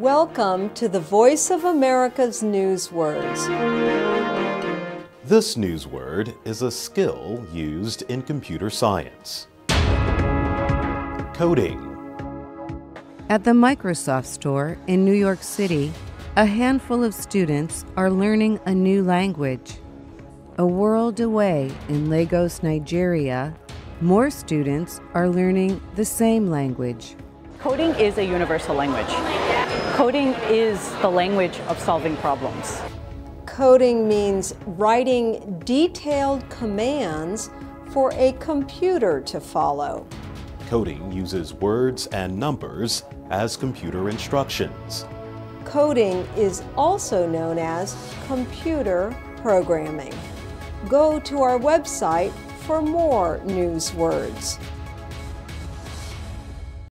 Welcome to the Voice of America's Newswords. This newsword is a skill used in computer science. Coding. At the Microsoft store in New York City, a handful of students are learning a new language. A world away in Lagos, Nigeria, more students are learning the same language. Coding is a universal language. Coding is the language of solving problems. Coding means writing detailed commands for a computer to follow. Coding uses words and numbers as computer instructions. Coding is also known as computer programming. Go to our website for more news words.